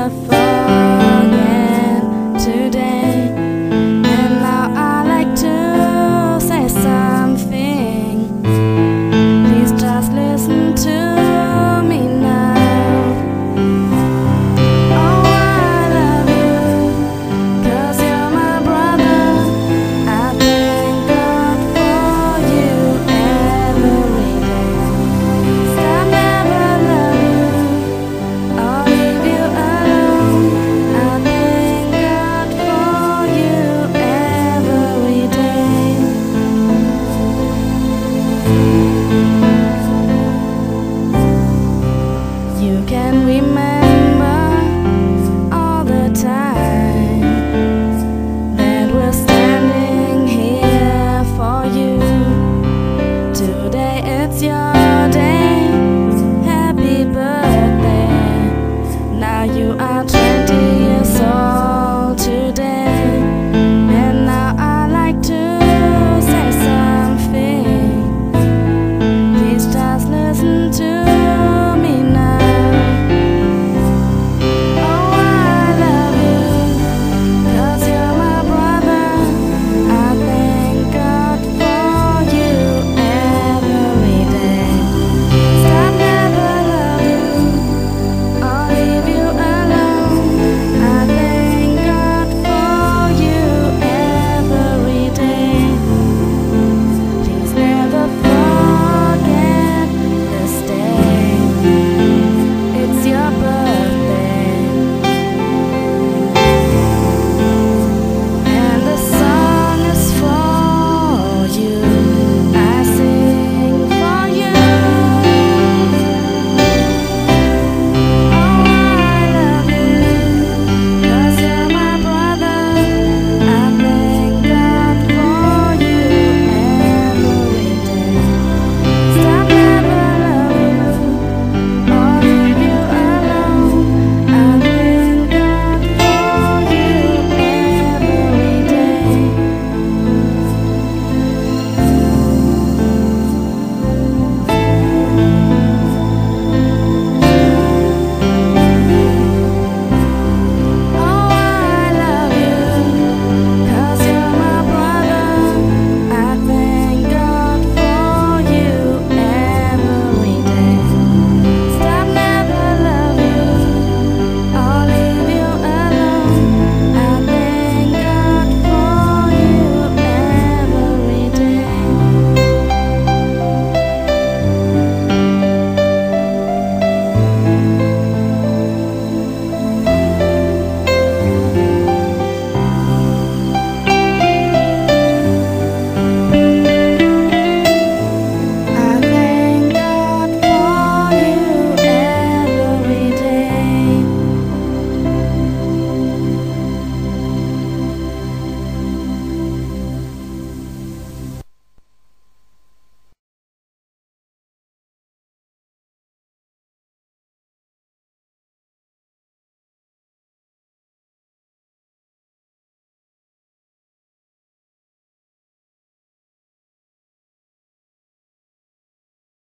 only